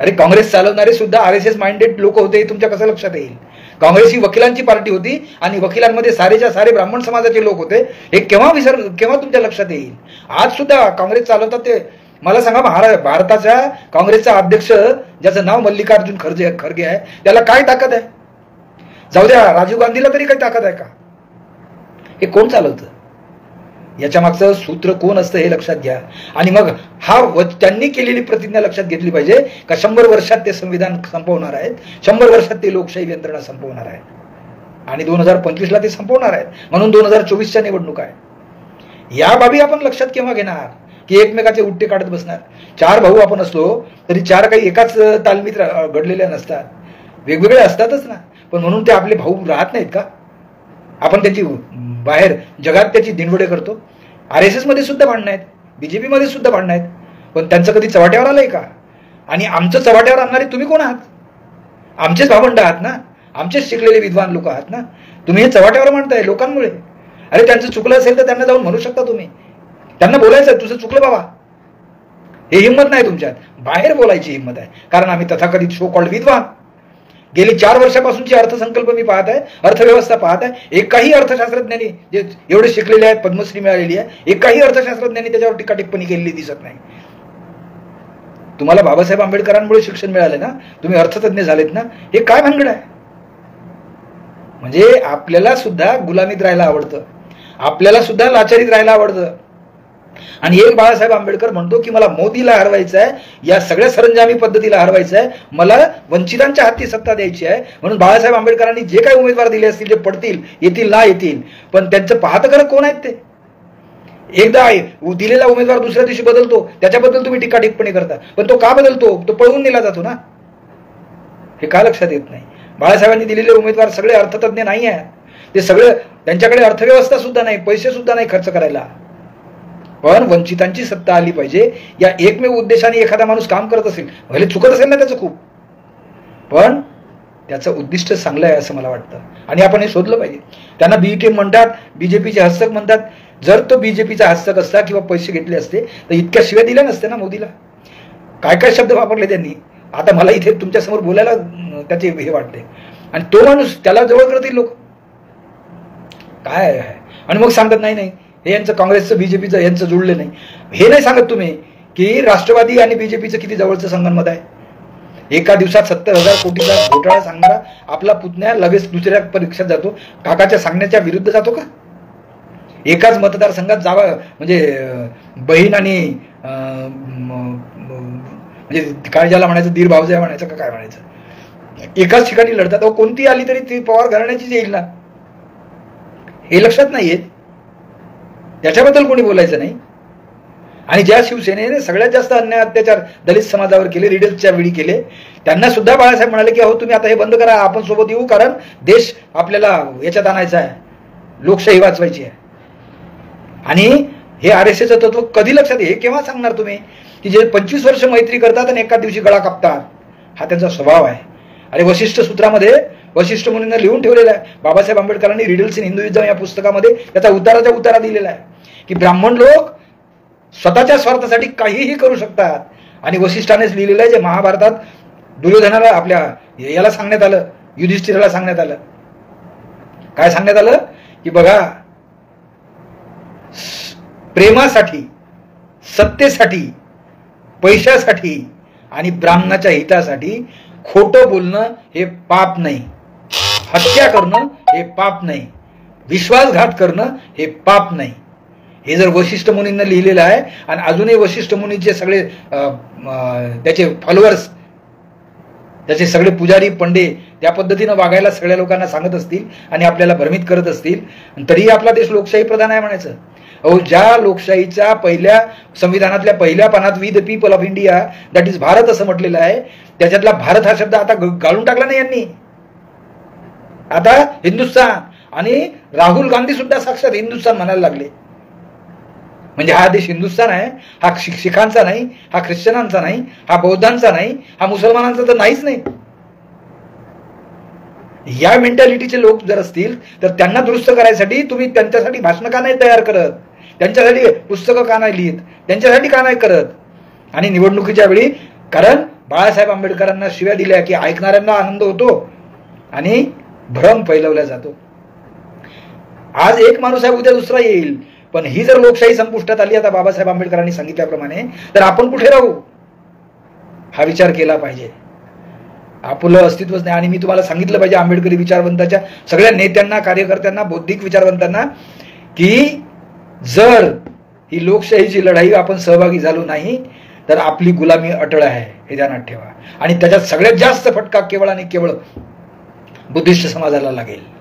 अरे काँग्रेस चालवणारे सुद्धा आर एस एस माइंडेड लोक होते हे तुमच्या कसं लक्षात येईल? काँग्रेस ही वकिलांची पार्टी होती आणि वकिलांमध्ये सारेच्या सारे ब्राह्मण समाजाचे लोक होते. हे केव्हा विसर केव्हा तुमच्या लक्षात येईल? आज सुद्धा काँग्रेस चालवतात ते. मला सांगा महारा भारताच्या काँग्रेसचा अध्यक्ष ज्याचं नाव मल्लिकार्जुन खरजे खरगे आहे त्याला काय ताकद आहे? जाऊ द्या राजीव गांधीला तरी काही ताकद आहे का? हे कोण चालवतं? याच्या मागचं सूत्र कोण असतं हे लक्षात घ्या. आणि मग हा त्यांनी केलेली प्रतिज्ञा लक्षात घेतली पाहिजे का शंभर वर्षात ते संविधान संपवणार आहेत? शंभर वर्षात ते लोकशाही यंत्रणा संपवणार आहेत. आणि दोन हजार पंचवीसला ते संपवणार आहेत. म्हणून दोन हजार चोवीसच्या निवडणूक आहे. या बाबी आपण लक्षात केव्हा घेणार? की एकमेकाचे उट्टे काढत बसणार? चार भाऊ आपण असलो तरी चार काही एकाच तालमीत घडलेल्या नसतात. वेगवेगळ्या असतातच ना. पण म्हणून ते आपले भाऊ राहत नाहीत का? आपण त्याची बाहेर जगात त्याची दिनवडे करतो. आर एस एसमध्ये सुद्धा भांडणं आहेत. बी जे पीमध्ये सुद्धा भांडणं आहेत. पण त्यांचं कधी चव्हाट्यावर आलंय का? आणि आमचं चव्हाट्यावर आणणारे तुम्ही कोण आहात? आमचेच भावंड आहात ना? आमचेच शिकलेले विद्वान लोक आहात ना? तुम्ही हे चव्हाट्यावर म्हणताय लोकांमुळे. अरे त्यांचं चुकलं असेल तर त्यांना जाऊन म्हणू शकता तुम्ही. त्यांना बोलायचं तुझं चुकलं बाबा. हे हिंमत नाही तुमच्यात. बाहेर बोलायची हिंमत आहे. कारण आम्ही तथाकथित शो कॉल्ड विद्वान. गेली चार वर्षापासूनची अर्थसंकल्प मी पाहत आहे अर्थव्यवस्था पाहत आहे. एकाही अर्थशास्त्रज्ञांनी जे एवढे शिकलेले आहेत पद्मश्री मिळालेली आहे एकाही अर्थशास्त्रज्ञांनी त्याच्यावर टीका टिप्पणी केलेली दिसत नाही. तुम्हाला बाबासाहेब आंबेडकरांमुळे शिक्षण मिळाले ना तुम्ही अर्थतज्ञ झालेत ना हे काय भानगड आहे? म्हणजे आपल्याला सुद्धा गुलामीत राहायला आवडतं. आपल्याला सुद्धा लाचारीत राहायला आवडतं. आणि एक बाळासाहेब आंबेडकर म्हणतो की मला मोदीला हरवायचं आहे या सगळ्या सरंजामी पद्धतीला हरवायचं आहे मला वंचितांच्या हाती सत्ता द्यायची आहे. म्हणून बाळासाहेब आंबेडकरांनी जे काही उमेदवार दिले असतील जे पडतील येतील ना येतील पण त्यांचं पाहत खरं कोण आहेत ते? एकदा दिलेला उमेदवार दुसऱ्या दिवशी बदलतो त्याच्याबद्दल तुम्ही टीका टिप्पणी करता पण तो का बदलतो? तो पळवून नेला जातो ना. हे का लक्षात येत नाही? बाळासाहेबांनी दिलेले उमेदवार सगळे अर्थतज्ञ नाही आहेत ते सगळं त्यांच्याकडे अर्थव्यवस्था सुद्धा नाही पैसे सुद्धा नाही खर्च करायला. पण वंचितांची सत्ता आली पाहिजे. या एकमेव उद्देशाने एखादा माणूस काम करत असेल भले चुकत असेल ना त्याचं खूप. पण त्याचं उद्दिष्ट चांगलं आहे असं मला वाटतं. आणि आपण हे शोधलं पाहिजे. त्यांना बीईटी म्हणतात बीजेपीचे हस्तक म्हणतात. जर तो बीजेपीचा हस्तक असता किंवा पैसे घेतले असते तर इतक्या शिव्या दिल्या नसते ना मोदीला. काय काय शब्द वापरले त्यांनी? आता मला इथे तुमच्यासमोर बोलायला त्याचे हे वाटते. आणि तो माणूस त्याला जवळ करतील लोक. काय आहे? आणि मग सांगत नाही नाही हे यांचं काँग्रेसचं बीजेपीचं यांचं जुळले नाही. हे नाही सांगत तुम्ही की राष्ट्रवादी आणि बीजेपीचं किती जवळचं संगणमत आहे? एका दिवसात सत्तर हजार कोटीचा घोटाळा सांगणारा आपला पुतण्या लगेच दुसऱ्या परीक्षेत जातो. काकाच्या सांगण्याच्या विरुद्ध जातो का? एकाच मतदारसंघात जावा म्हणजे बहीण आणि म्हणजे काय ज्याला म्हणायचं दीर भावजाय म्हणायचं का काय म्हणायचं? एकाच ठिकाणी लढतात. कोणती आली तरी ती पवार घराण्याचीच येईल ना? हे लक्षात नाही येत याच्याबद्दल कोणी बोलायचं नाही. आणि ज्या शिवसेनेने सगळ्यात जास्त अन्याय अत्याचार दलित समाजावर केले रिडल्सच्या वेळी केले त्यांना सुद्धा बाळासाहेब म्हणाले की अहो तुम्ही आता हे बंद करा आपण सोबत येऊ कारण देश आपल्याला याच्यात आणायचा आहे. लोकशाही वाचवायची आहे. आणि हे आर एस एचं तत्व कधी लक्षात हे केव्हा सांगणार तुम्ही? की जे पंचवीस वर्ष मैत्री करतात आणि एका दिवशी गळा कापतात. हा त्यांचा स्वभाव आहे. आणि वशिष्ठ सूत्रामध्ये वशिष्ठ मुलींना लिहून ठेवलेला आहे. बाबासाहेब आंबेडकरांनी रिडल्स इन हिंदुइझम या पुस्तकामध्ये त्याचा उताराचा उतारा दिलेला आहे. की ब्राह्मण लोक स्वतःच्या स्वार्थासाठी काहीही करू शकतात. आणि वशिष्ठानेच लिहिलेलं आहे जे महाभारतात दुर्योधनाला आपल्या याला सांगण्यात आलं युधिष्ठिराला सांगण्यात आलं. काय सांगण्यात आलं? की बघा प्रेमासाठी सत्तेसाठी पैशासाठी आणि ब्राह्मणाच्या हितासाठी खोटं बोलणं हे पाप नाही. हत्या करणं हे पाप नाही. विश्वासघात करणं हे पाप नाही. हे जर वशिष्ठ मुनींना लिहिलेलं आहे आणि अजूनही वशिष्ठ मुनीचे सगळे त्याचे फॉलोअर्स त्याचे सगळे पुजारी पंडे त्या पद्धतीनं वागायला सगळ्या लोकांना सांगत असतील आणि आपल्याला भ्रमित करत असतील. तरीही आपला देश लोकशाही प्रधान आहे म्हणायचं. अहो ज्या लोकशाहीच्या पहिल्या संविधानातल्या पहिल्या पानात we the people of India that is Bharat असं म्हटलेलं आहे त्याच्यातला भारत हा शब्द आता गाळून टाकला नाही यांनी. आता हिंदुस्थान आणि राहुल गांधी सुद्धा साक्षात हिंदुस्थान म्हणायला लागले. म्हणजे हा देश हिंदुस्थान आहे हा शिखांचा नाही हा ख्रिश्चनांचा नाही हा बौद्धांचा नाही हा मुसलमानांचा तर नाहीच नाही. या मेंटॅलिटीचे लोक जर असतील तर त्यांना दुरुस्त करायसाठी तुम्ही त्यांच्यासाठी भाषण का नाही तयार करत त्यांच्यासाठी पुस्तकं का नाही लिहित त्यांच्यासाठी का नाही करत? आणि निवडणुकीच्या वेळी कारण बाळासाहेब आंबेडकरांना शिव्या दिल्या की ऐकणाऱ्यांना आनंद होतो आणि भ्रम फैलवला जातो. आज एक माणूस आहे उद्या दुसरा येईल. पण ही जर लोकशाही संपुष्टात आली आता बाबासाहेब आंबेडकरांनी सांगितल्याप्रमाणे तर आपण कुठे राहू? हा विचार केला पाहिजे. आपलं अस्तित्वच नाही. आणि मी तुम्हाला सांगितलं पाहिजे आंबेडकरी विचारवंताच्या सगळ्या नेत्यांना कार्यकर्त्यांना बौद्धिक विचारवंतांना की जर ही लोकशाहीची लढाई आपण सहभागी झालो नाही तर आपली गुलामी अटळ आहे. हे ध्यानात ठेवा. आणि त्याच्यात सगळ्यात जास्त फटका केवळ आणि केवळ बुद्धिस्ट समाजाला लागेल.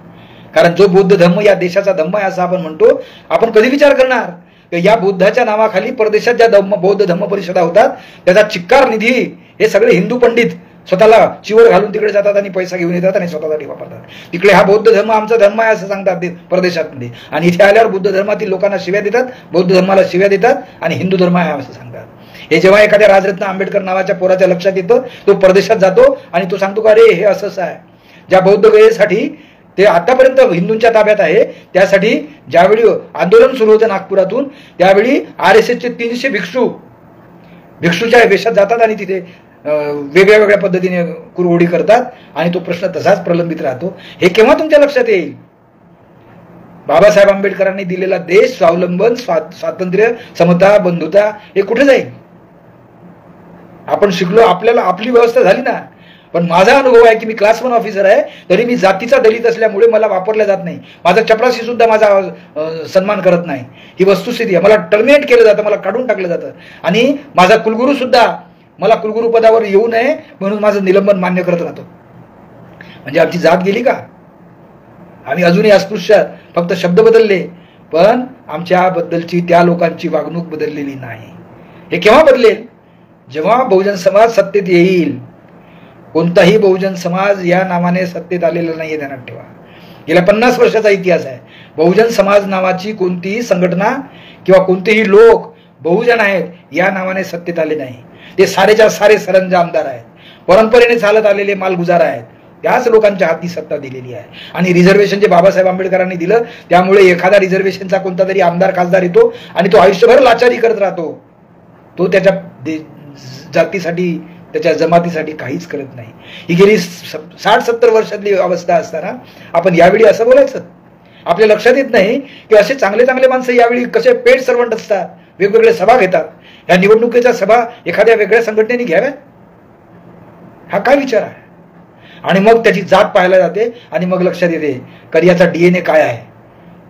कारण जो बौद्ध धर्म या देशाचा धम्म आहे असं आपण म्हणतो आपण कधी विचार करणार? या बुद्धाच्या नावाखाली परदेशात ज्या धम्म बौद्ध धम्म परिषदा होतात त्याचा चिक्कार निधी हे सगळे हिंदू पंडित स्वतःला चिवर घालून तिकडे जातात आणि पैसा घेऊन येतात आणि स्वतःसाठी वापरतात तिकडे हा बौद्ध धर्म आमचा धर्म आहे असं सांगतात ते परदेशातमध्ये आणि इथे आल्यावर बुद्ध धर्मातील लोकांना शिव्या देतात बौद्ध धर्माला शिव्या देतात आणि हिंदू धर्म आहे असं सांगतात. हे जेव्हा एखाद्या राजरत्न आंबेडकर नावाच्या पोराच्या लक्षात येतं तो परदेशात जातो आणि तो सांगतो का रे हे असंच आहे. ज्या बौद्ध गयेसाठी ते आतापर्यंत हिंदूंच्या ताब्यात आहे. त्यासाठी ज्यावेळी आंदोलन सुरू होतं नागपुरातून त्यावेळी आर एस एसचे तीनशे भिक्षू भिक्षूच्या वेशात जातात आणि तिथे वेगळ्या वेगळ्या पद्धतीने कुरवडी करतात आणि तो प्रश्न तसाच प्रलंबित राहतो. हे केव्हा तुमच्या लक्षात येईल? बाबासाहेब आंबेडकरांनी दिलेला देश स्वावलंबन स्वातंत्र्य समता बंधुता हे कुठे जाईल? आपण शिकलो आपल्याला आपली व्यवस्था झाली ना? पण माझा अनुभव आहे की मी क्लास वन ऑफिसर आहे तरी मी जातीचा दलित असल्यामुळे मला वापरल्या जात नाही. माझा चपराशी सुद्धा माझा सन्मान करत नाही. ही वस्तुस्थिती आहे. मला टर्मिनेट केलं जातं मला काढून टाकलं जातं. आणि माझा कुलगुरू सुद्धा मला कुलगुरू पदावर येऊ नये म्हणून माझं निलंबन मान्य करत राहतो. म्हणजे आमची जात गेली का? आम्ही अजूनही अस्पृश्य फक्त शब्द बदलले. पण आमच्याबद्दलची त्या लोकांची वागणूक बदललेली नाही. हे केव्हा बदलेल? जेव्हा बहुजन समाज सत्तेत येईल कोणताही बहुजन समाज या नावाने सत्तेत आलेला नाहीये ध्यानात ठेवा. गेल्या पन्नास वर्षाचा इतिहास आहे. बहुजन समाज नावाची कोणतीही संघटना किंवा कोणतेही लोक बहुजन आहेत या नावाने सत्तेत आले नाही. ते सारेच्या सारे सरंज आमदार आहेत. परंपरेने चालत आलेले मालगुजार आहेत. त्याच लोकांच्या हाती सत्ता दिलेली आहे. आणि रिझर्वेशन जे बाबासाहेब आंबेडकरांनी दिलं त्यामुळे एखादा रिझर्वेशनचा कोणता तरी आमदार खासदार येतो आणि तो आयुष्यभर लाचारी करत राहतो. तो त्याच्या जातीसाठी त्याच्या जमातीसाठी काहीच करत नाही. ही गेली साठ सत्तर वर्षातली अवस्था असताना आपण यावेळी असं बोलायचं. आपल्या लक्षात येत नाही की असे चांगले चांगले माणसं यावेळी कसे पेड सर्वंट असतात वेगवेगळ्या सभा घेतात. या निवडणुकीच्या सभा एखाद्या वेगळ्या संघटनेने घ्याव्या हा काय विचार आहे? आणि मग त्याची जात पाहायला जाते आणि मग लक्षात येते कधी याचा डीएनए काय आहे?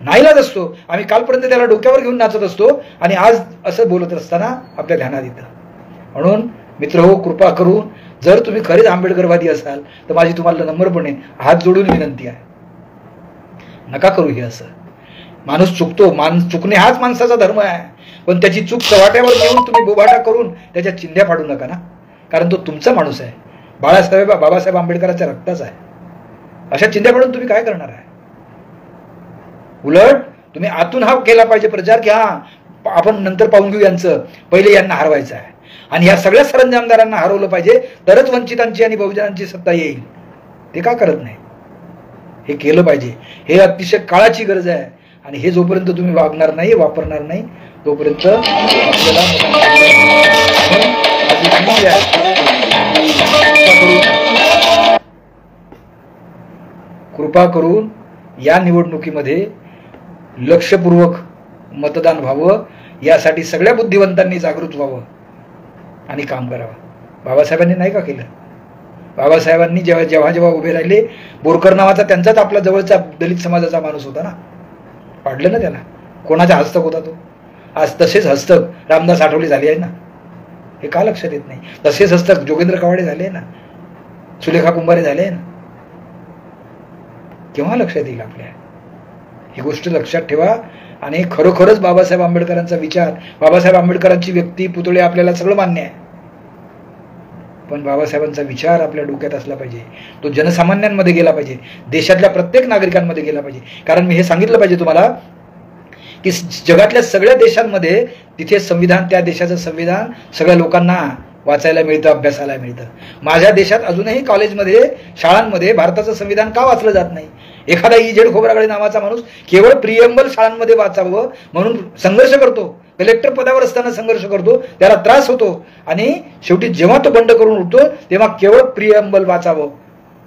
नाहीलाच असतो. आम्ही कालपर्यंत त्याला डोक्यावर घेऊन नाचत असतो आणि आज असं बोलत असताना आपल्या ध्यानात येतं. म्हणून मित्र हो कृपा करून जर तुम्ही खरेच आंबेडकरवादी असाल तर माझी तुम्हाला नम्रपणे हात जोडून विनंती आहे. नका करू हे असं. माणूस चुकतो मान चुकणे हाच माणसाचा धर्म आहे. पण त्याची चूक चव्हाट्यावर नेऊन तुम्ही बोबाटा करून त्याच्या चिंध्या फाडू नका ना. कारण तो तुमचा माणूस आहे. बाळासाहेब बाबासाहेब आंबेडकरांच्या रक्ताचा आहे. अशा चिंध्या फाडून तुम्ही काय करणार आहे? उलट तुम्ही आतून हा केला पाहिजे प्रचार की हा आपण नंतर पाहून घेऊ यांचं. पहिले यांना हरवायचं आहे. आणि ह्या सगळ्या सरंजामदारांना हरवलं पाहिजे. तरच वंचितांची आणि बहुजनांची सत्ता येईल. ते का करत नाही? हे केलं पाहिजे. हे अतिशय काळाची गरज आहे. आणि हे जोपर्यंत तुम्ही वागणार नाही वापरणार नाही तोपर्यंत आपल्याला कृपा करून या निवडणुकीमध्ये लक्षपूर्वक मतदान व्हावं. यासाठी सगळ्या बुद्धिवंतांनी जागृत व्हावं. आणि काम करावं. बाबासाहेबांनी नाही का केलं? बाबासाहेबांनी जेव्हा जेव्हा जेव्हा उभे राहिले बोरकर नावाचा त्यांचाच आपला जवळचा दलित समाजाचा माणूस होता ना? पाडलं ना त्याला. कोणाचा हस्तक होता तो? आज तसेच हस्तक रामदास आठवले झाले आहे ना? हे का लक्षात येत नाही? तसेच हस्तक जोगेंद्र कवाडे झाले ना? सुलेखा कुंभारे झाले ना? केव्हा लक्षात येईल आपल्या? ही गोष्ट लक्षात ठेवा आणि खरोखरच बाबासाहेब आंबेडकरांचा विचार बाबासाहेब आंबेडकरांची व्यक्ती पुतळे आपल्याला सगळं मान्य आहे. पण बाबासाहेबांचा विचार आपल्या डोक्यात असला पाहिजे. तो जनसामान्यांमध्ये गेला पाहिजे. देशातल्या प्रत्येक नागरिकांमध्ये गेला पाहिजे. कारण मी हे सांगितलं पाहिजे तुम्हाला की जगातल्या सगळ्या देशांमध्ये तिथे संविधान त्या देशाचं संविधान सगळ्या लोकांना वाचायला मिळतं अभ्यासाला मिळतं. माझ्या देशात अजूनही कॉलेजमध्ये शाळांमध्ये भारताचं संविधान का वाचलं जात नाही? एखादा इजेड खोबराकडे नावाचा माणूस केवळ प्रियंबल शाळांमध्ये वाचावं म्हणून संघर्ष करतो. कलेक्टर पदावर असताना संघर्ष करतो त्याला त्रास होतो. आणि शेवटी जेव्हा तो बंड करून उठतो तेव्हा केवळ प्रियंबल वाचावं.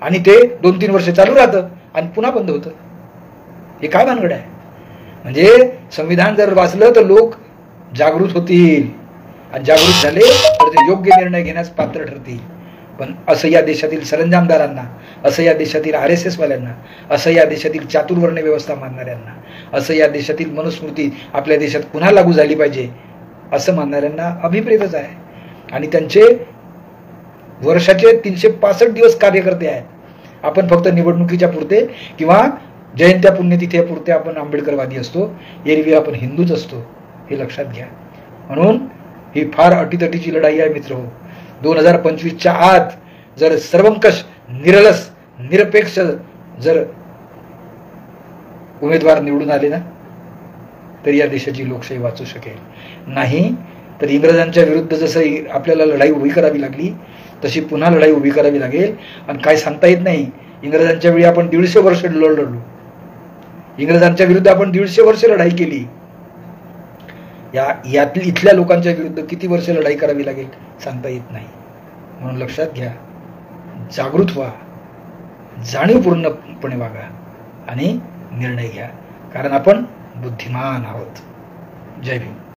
आणि ते दोन तीन वर्ष चालू राहतं आणि पुन्हा बंद होतं. हे काय भानगड आहे? म्हणजे संविधान जर वाचलं तर लोक जागृत होतील. आणि जागृत झाले तर ते योग्य निर्णय घेण्यास पात्र ठरतील. पण असं या देशातील सरंजामदारांना असं या देशातील आर एस एसवाल्यांना असं या देशातील चातुर्वर्ण व्यवस्था मानणाऱ्यांना असं या देशातील मनुस्मृती आपल्या देशात पुन्हा लागू झाली पाहिजे असं मानणाऱ्यांना अभिप्रेतच आहे. आणि त्यांचे वर्षाचे तीनशे पासष्ट दिवस कार्यकर्ते आहेत. आपण फक्त निवडणुकीच्या पुरते किंवा जयंत्या पुण्यतिथी पुरते आपण आंबेडकरवादी असतो एरवी आपण हिंदूच असतो हे लक्षात घ्या. म्हणून ही फार अटीतटीची लढाई आहे मित्र हो. दोन हजार पंचवीसच्या आत जर सर्वंकष निरलस निरपेक्ष जर उमेदवार निवडून आले ना तर या देशाची लोकशाही वाचू शकेल. नाही तर इंग्रजांच्या विरुद्ध जसं आपल्याला लढाई उभी करावी लागली तशी पुन्हा लढाई उभी करावी लागेल. आणि काय सांगता येत नाही इंग्रजांच्या वेळी आपण दीडशे वर्ष लढलो. इंग्रजांच्या विरुद्ध आपण दीडशे वर्ष लढाई केली. या यातली इथल्या लोकांच्या विरुद्ध किती वर्ष लढाई करावी लागेल सांगता येत नाही. म्हणून लक्षात घ्या जागृत व्हा जाणीवपूर्णपणे वागा आणि निर्णय घ्या. कारण आपण बुद्धिमान आहोत. जय भीम.